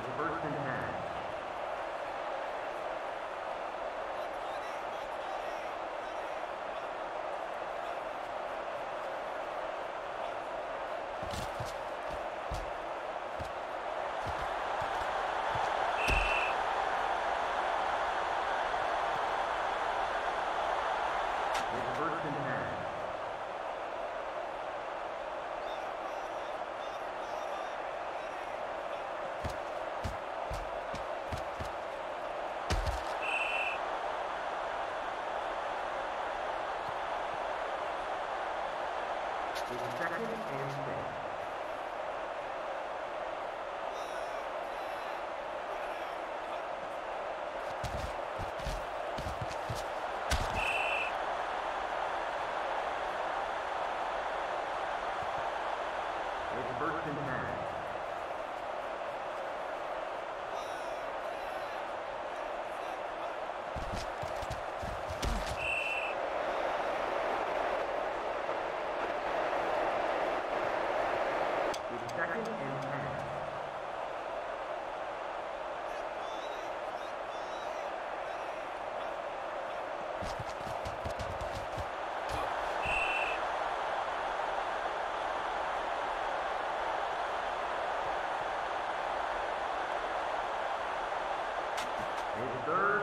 is a first and was second and third. Third.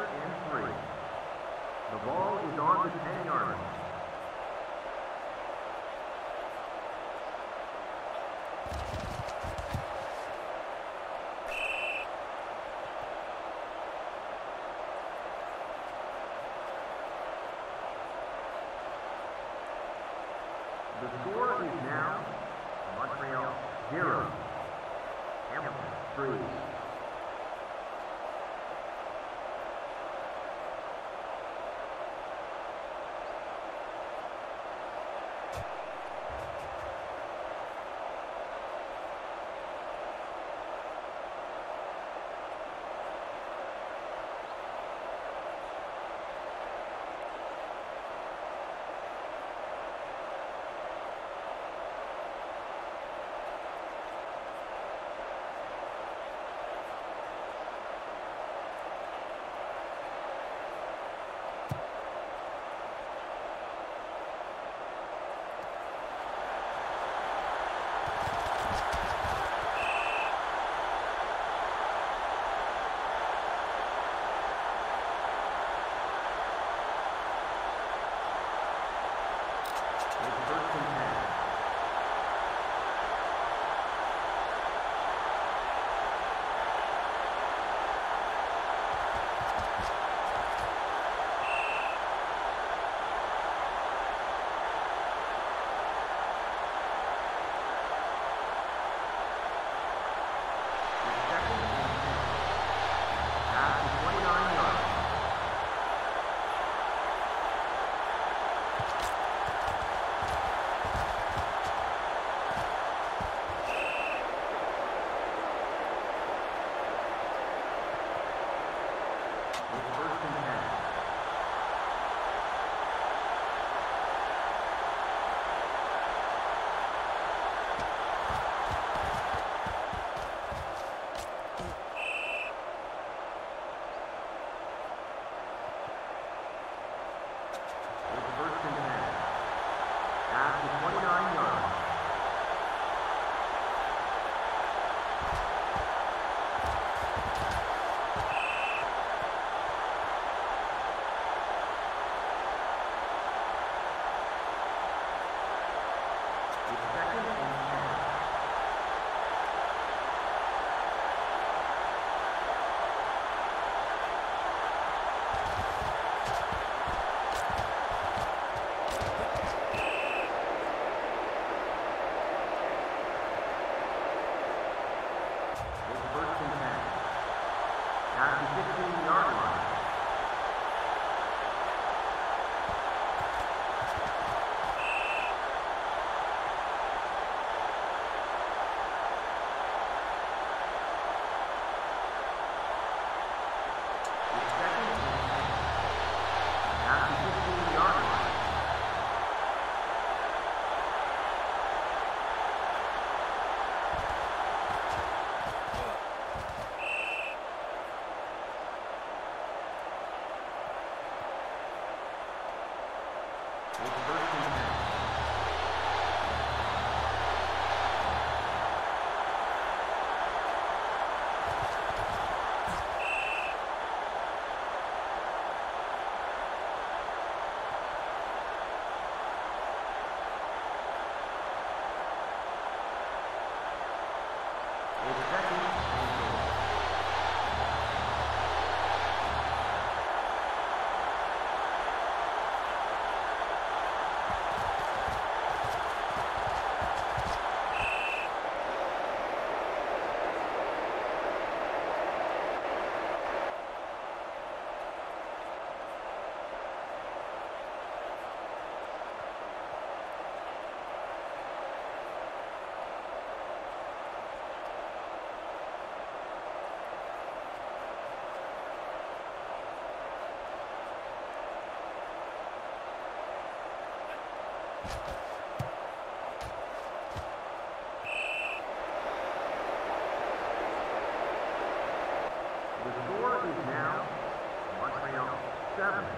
Montreal 7,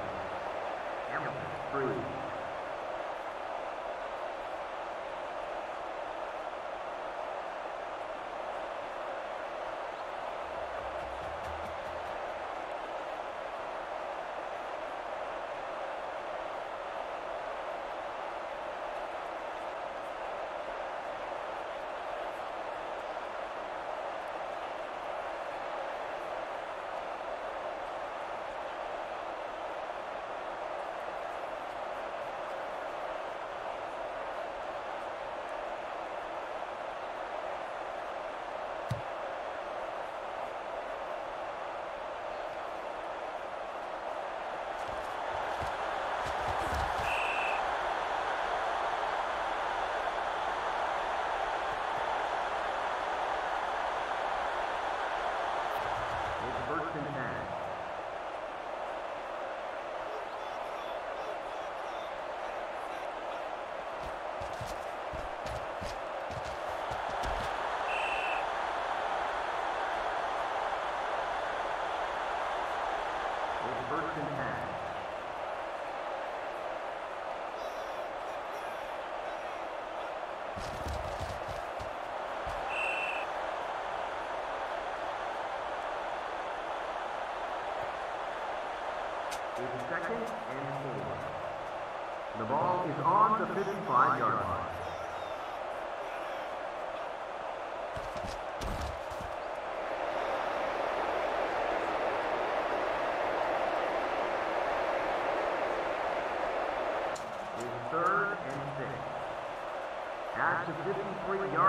Hamilton is second and four. The ball is on the 55-yard line. It's third and six. At the 53-yard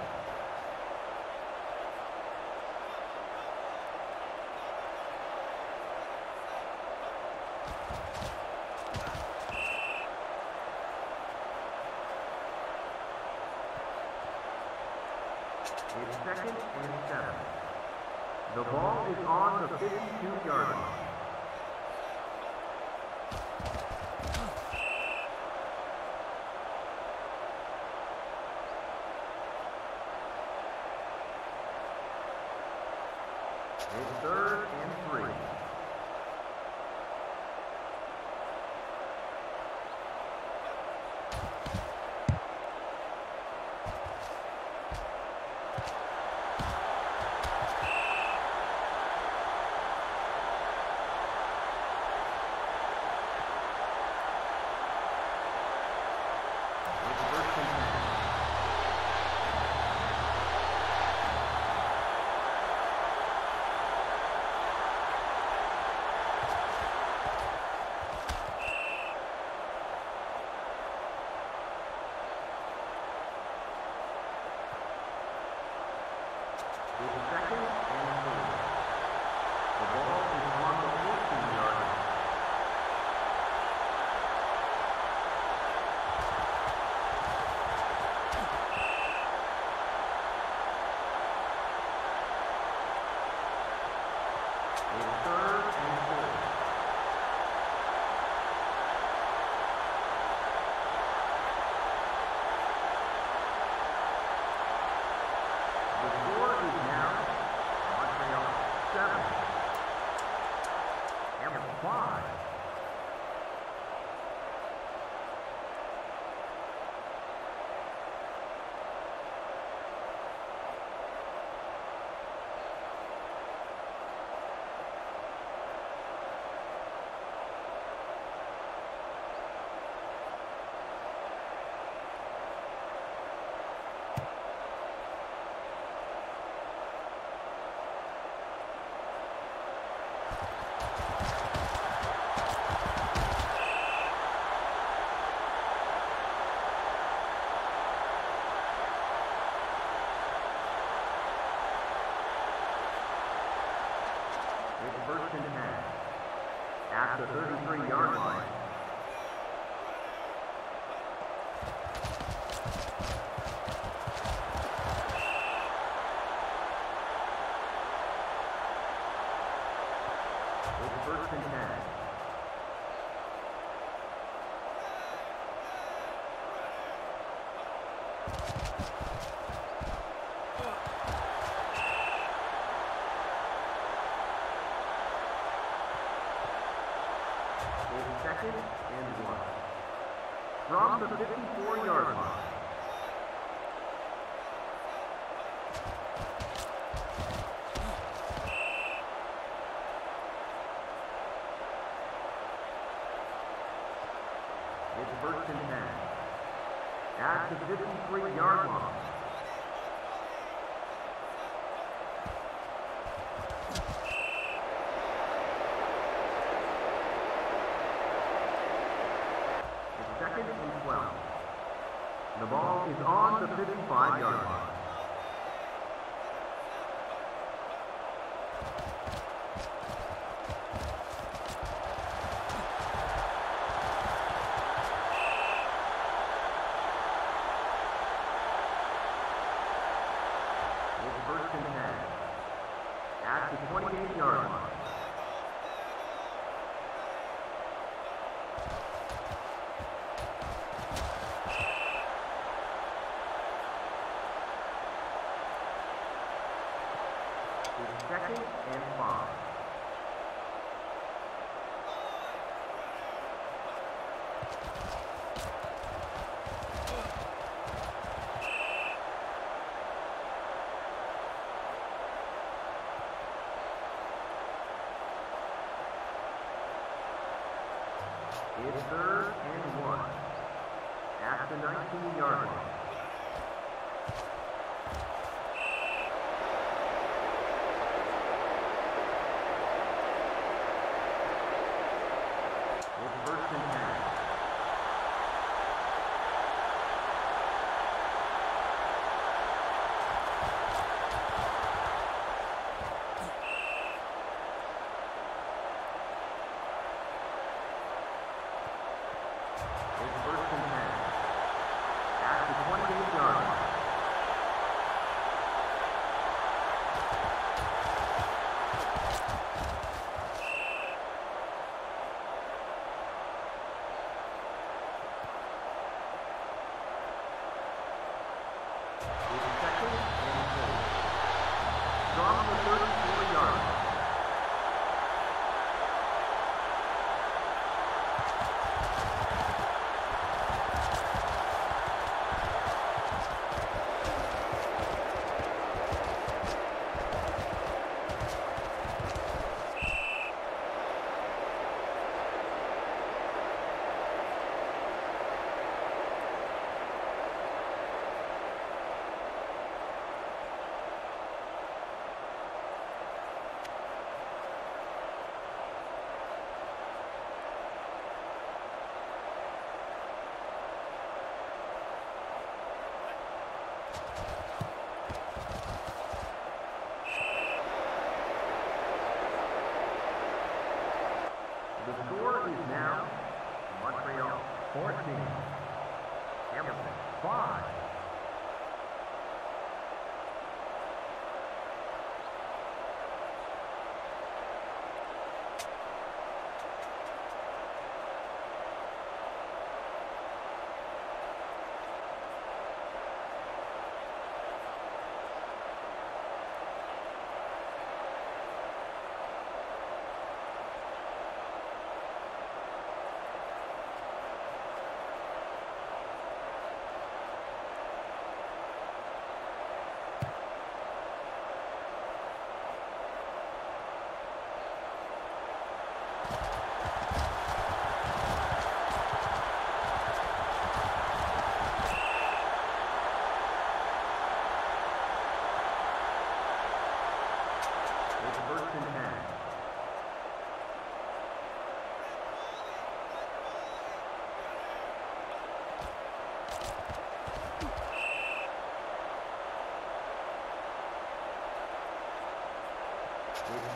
It's second and seven. The ball is on the 52-yard line. It's third. at the 33-yard line. 150 yards. Jackie. The score is now Montreal 14, Hamilton 5.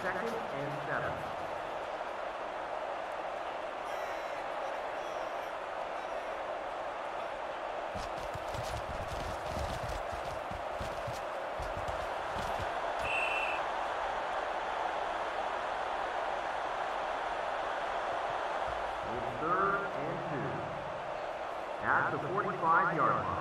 second and seven. It's third and two. At the 45-yard line.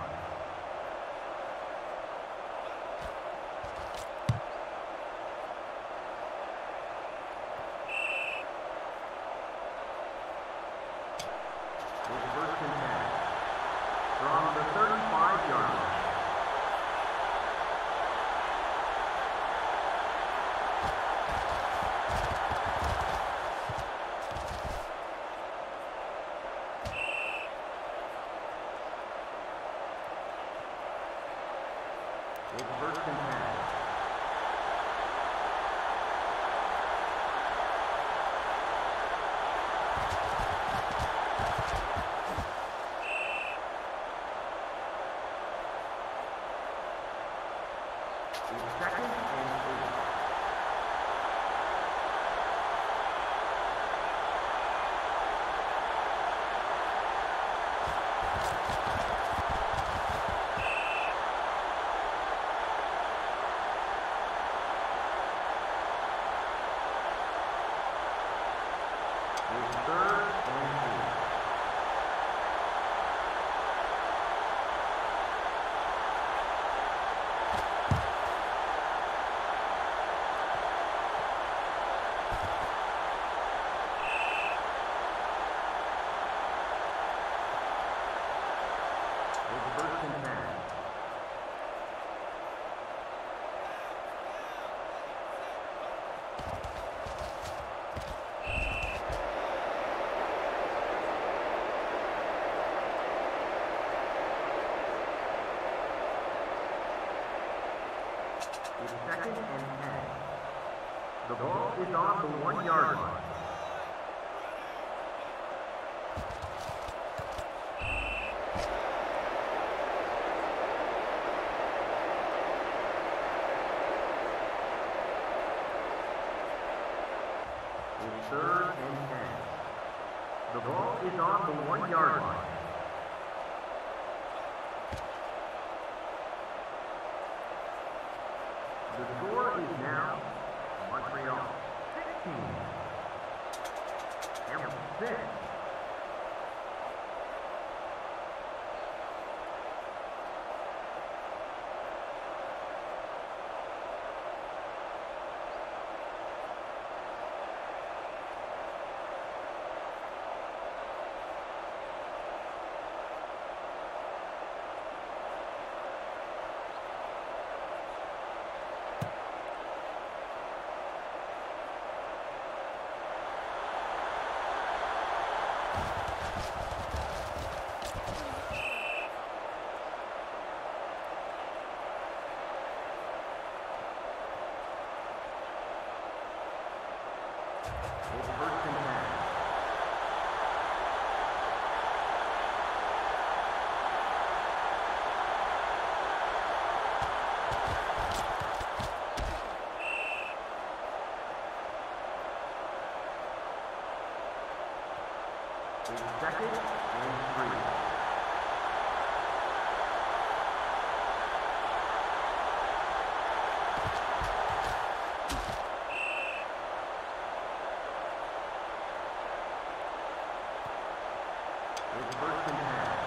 Second and ten. The ball is on the one-yard line. It's third and ten. The ball is on the one-yard line. The score is now Montreal 16, Hamilton 6. It's first and ten. It's second and three. It's first and ten.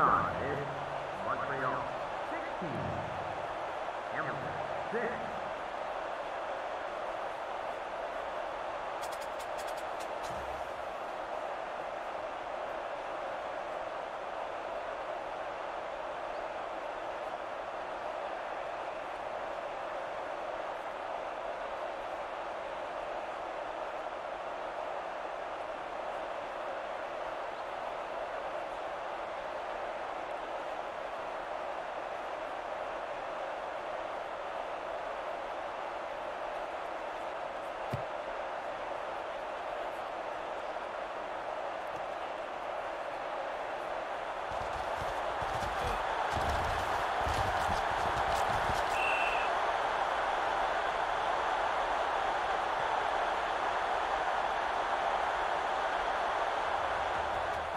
At halftime, it's Montreal 16, Hamilton 6.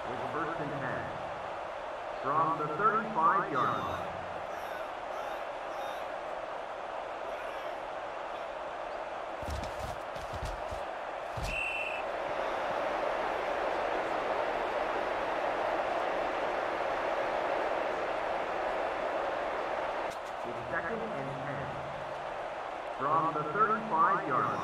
It's first and ten. From the 35-yard line. It's second and ten. From the 35-yard line.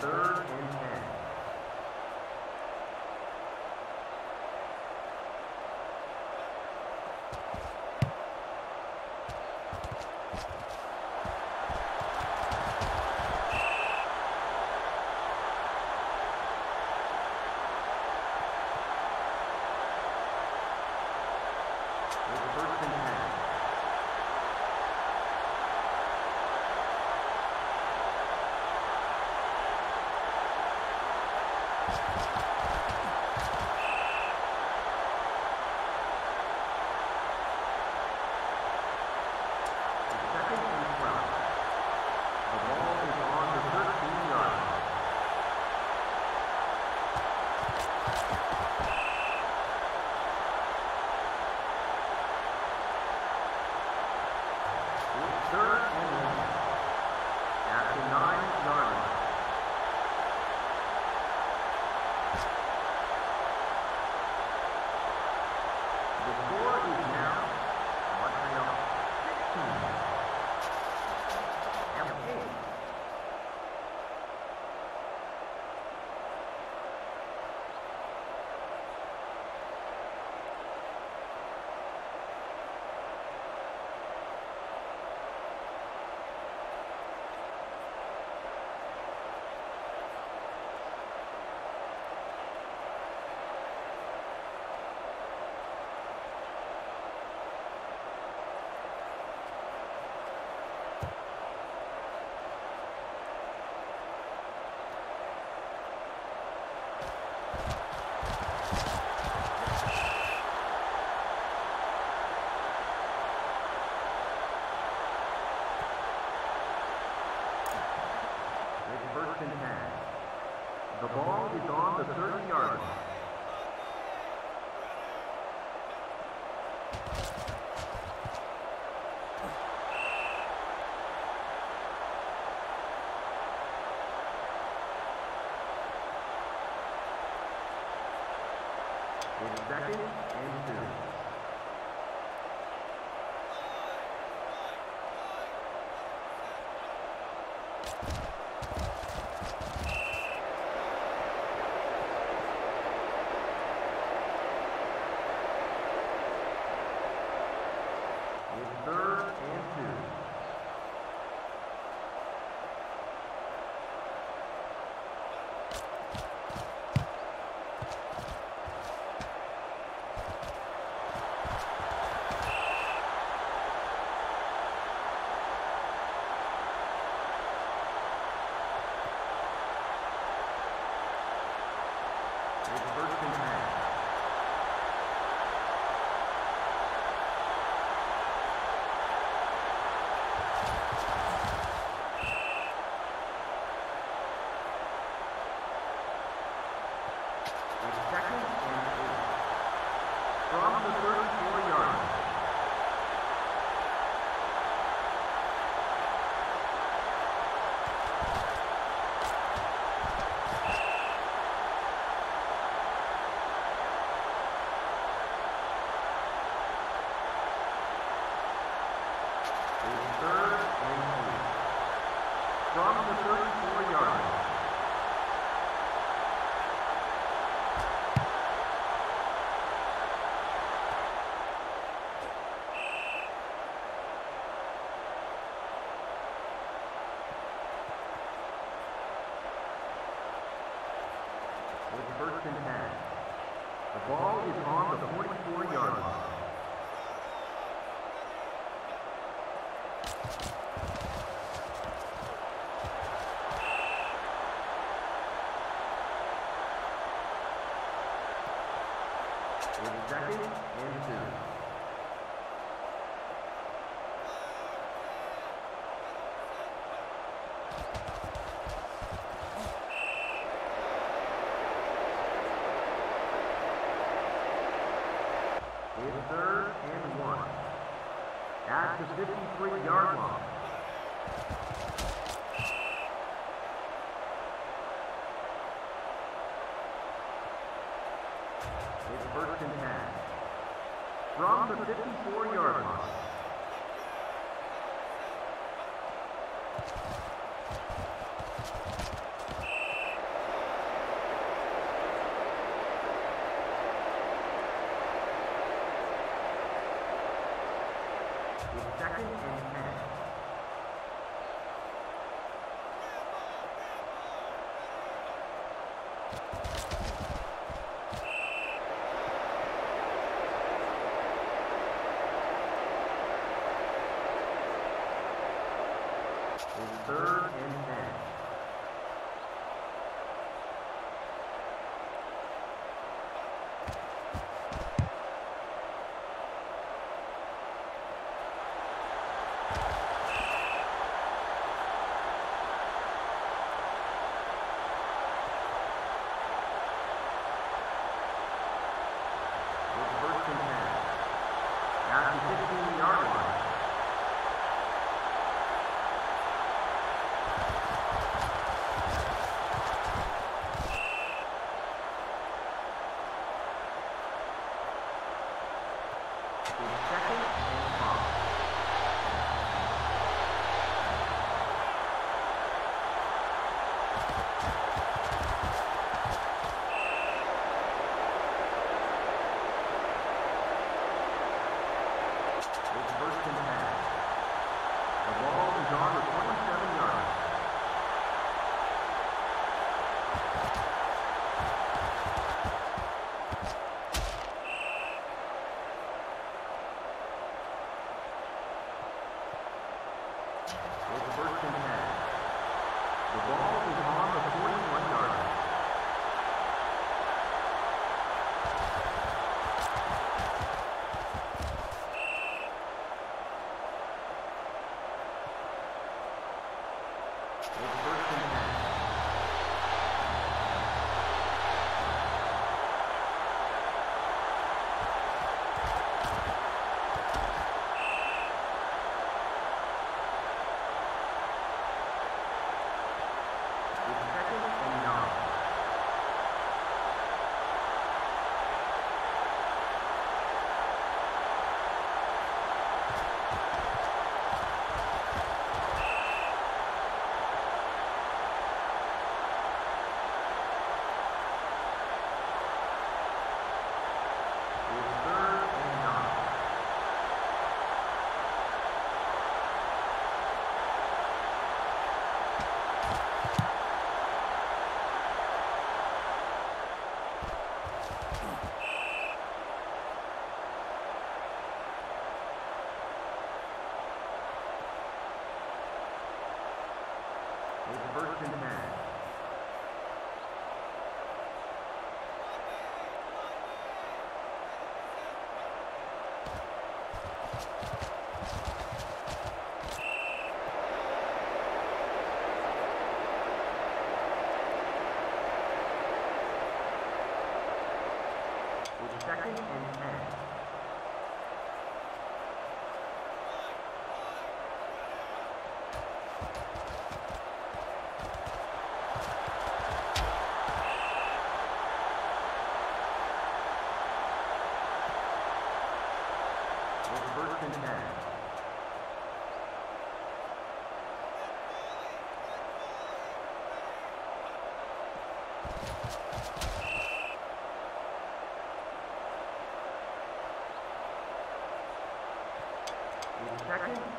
third and happy. with a third and one. At the 53-yard line. from the 54-yard line. Darnold.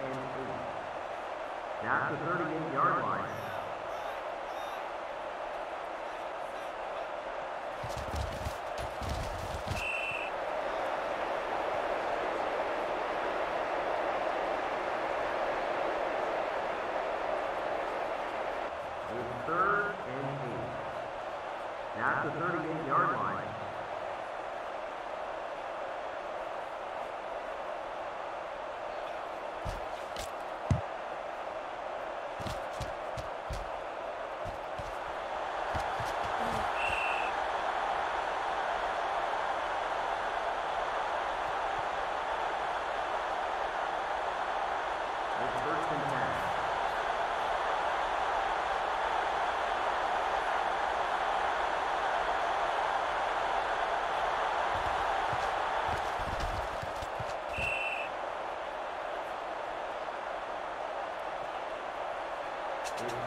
and 3. Down to 38 yards.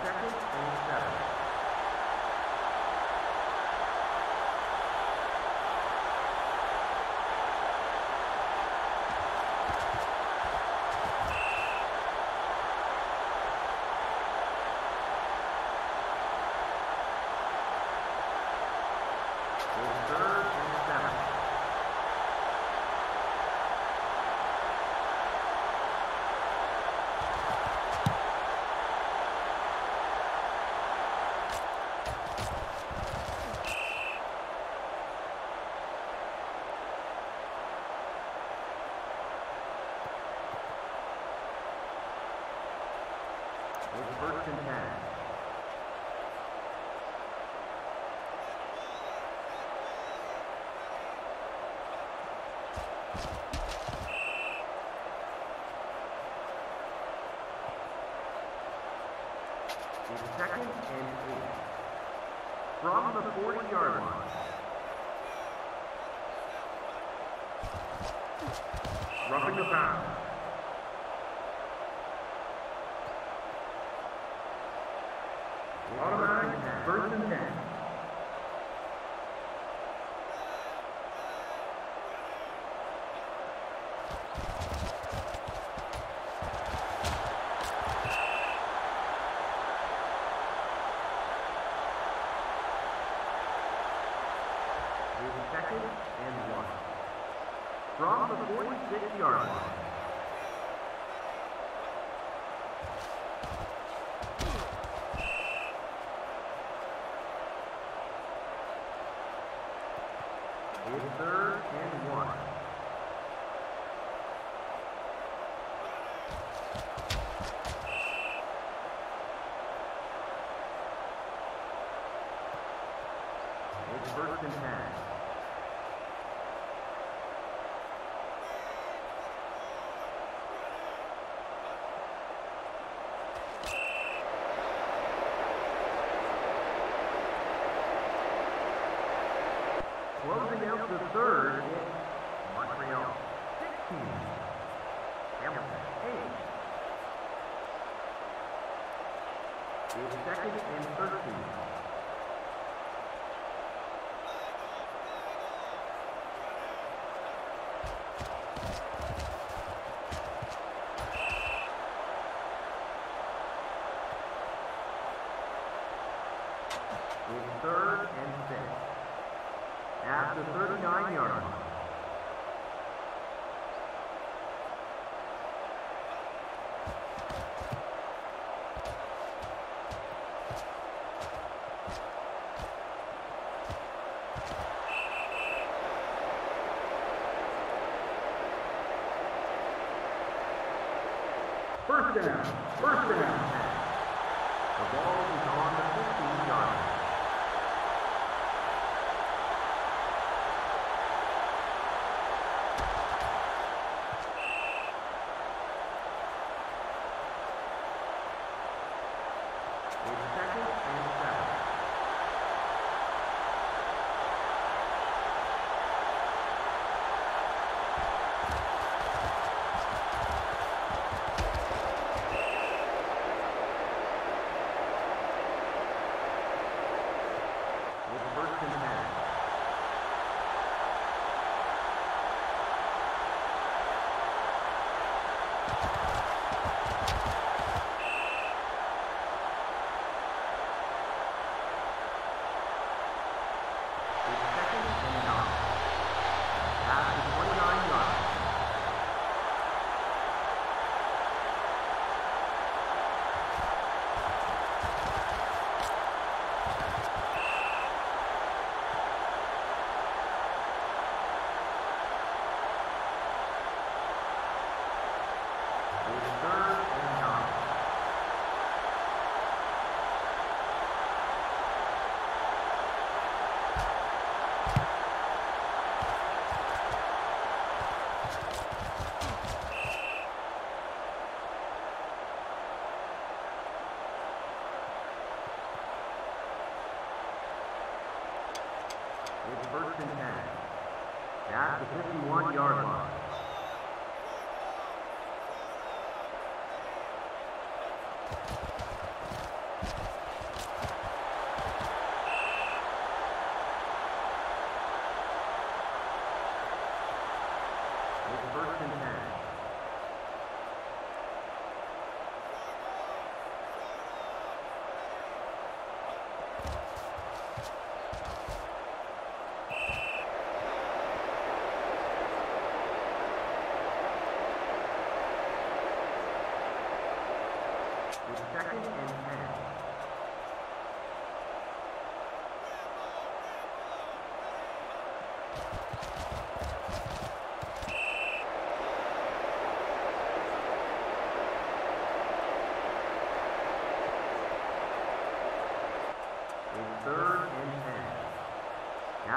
Second is second and eight. From the 40-yard line. Roughing the pass. yard line. and six. At the 39-yard line. First down. First down.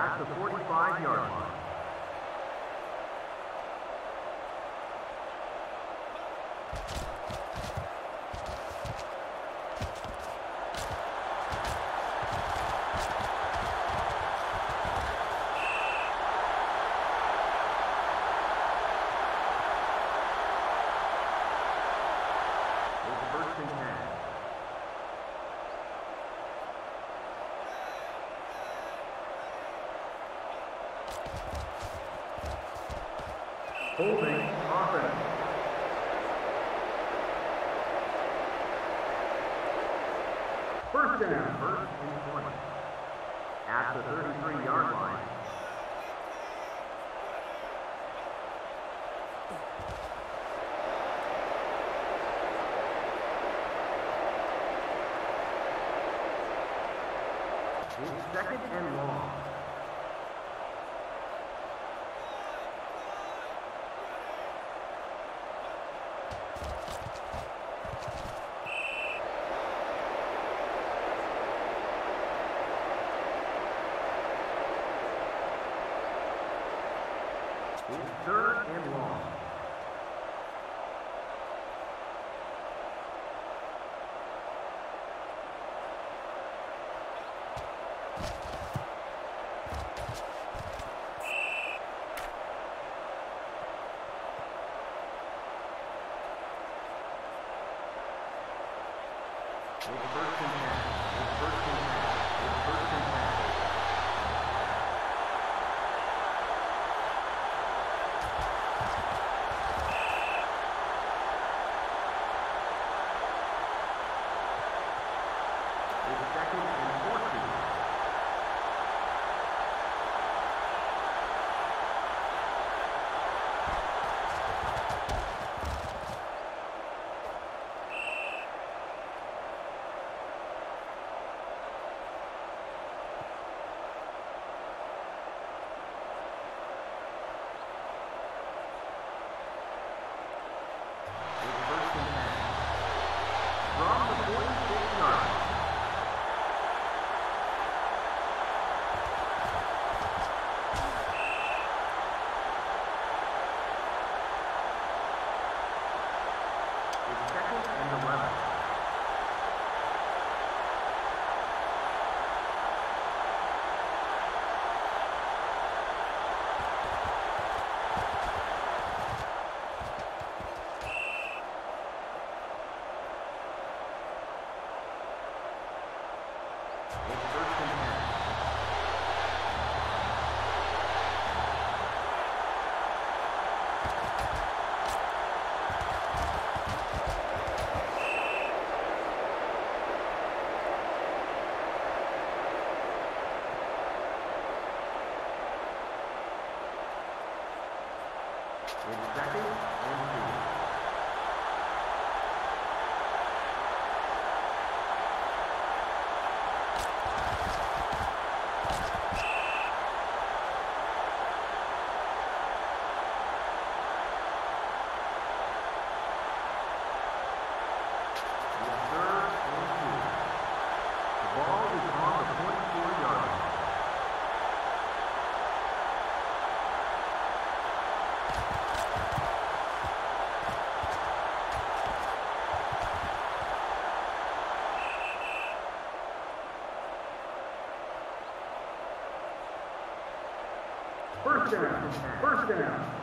past the 45-yard line. second and long. Third and long. Mitchell conversion. First down. First down.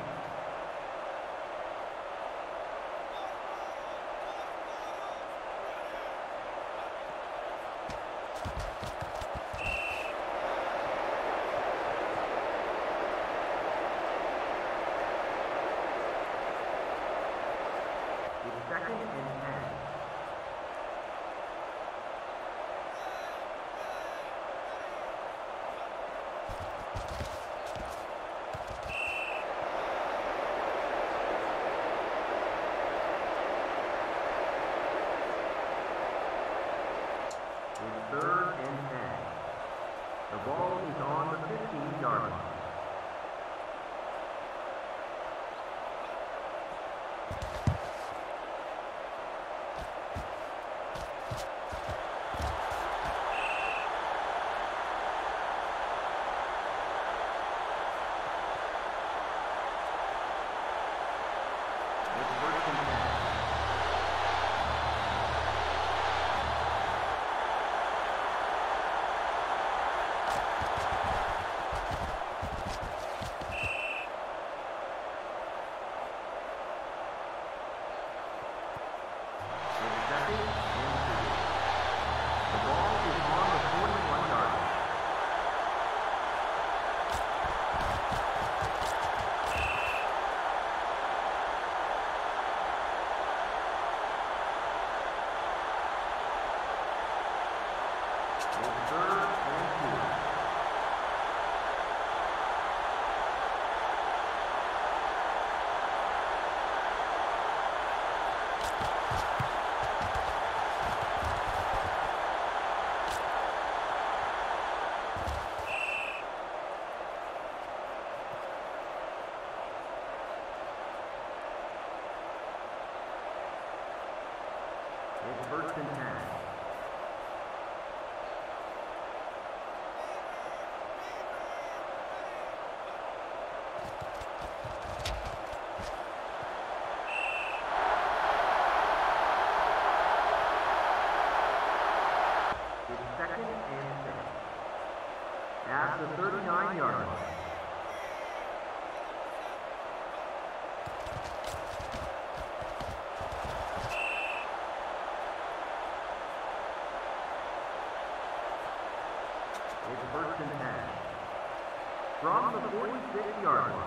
from the 46-yard line.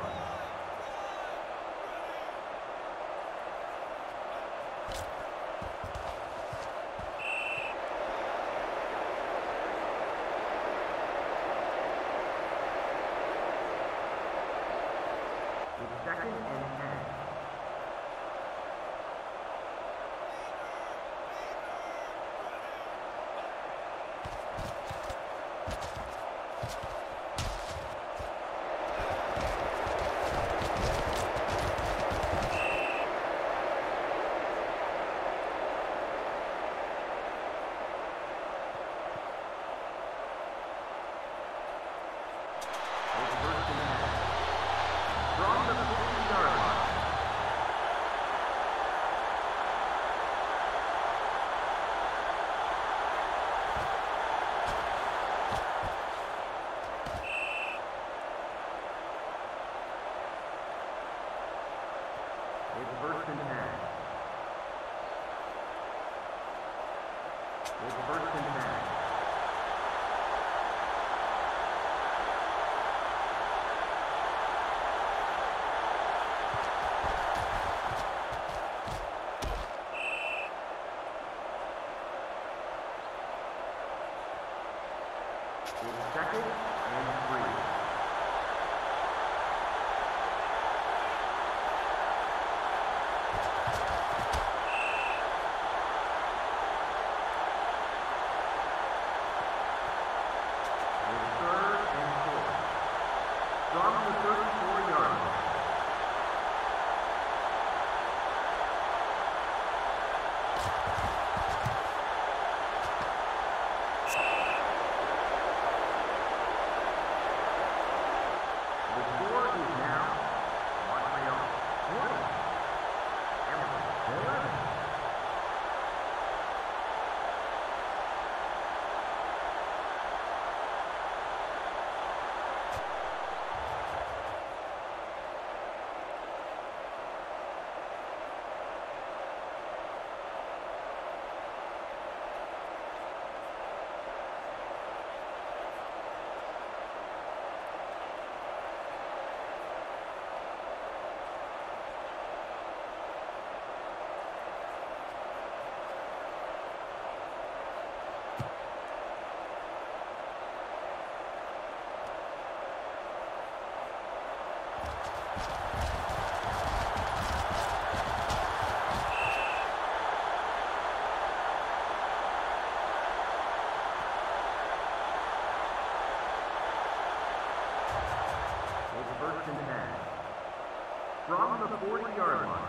first and 10. from the 40-yard line.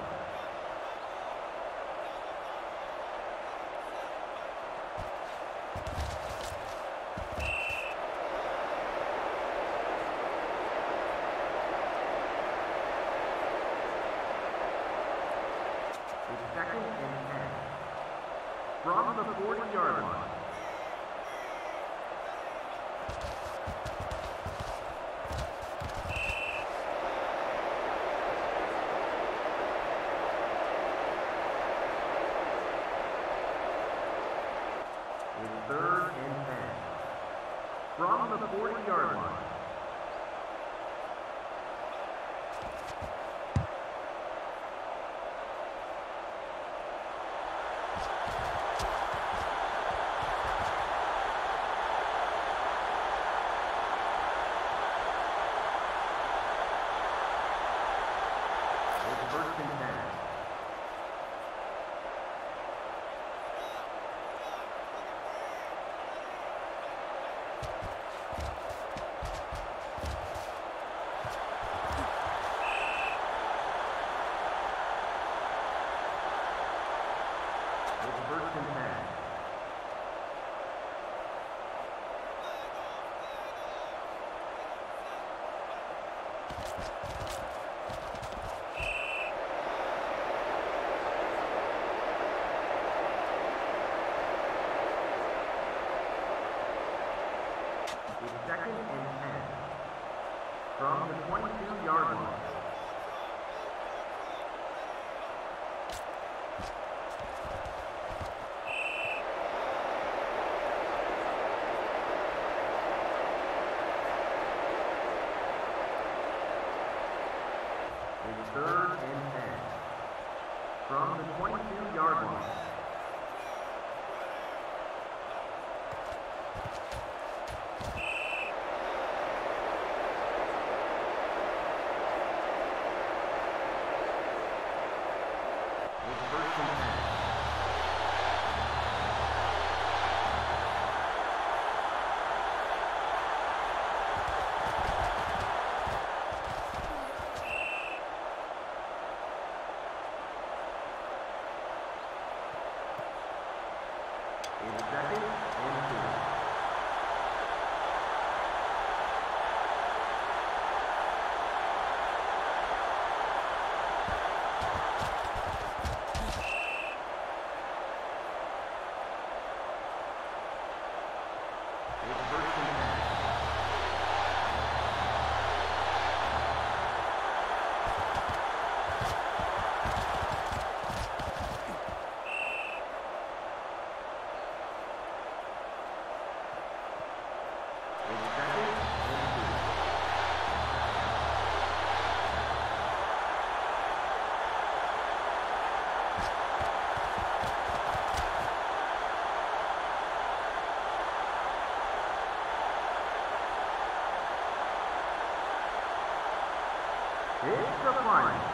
The final.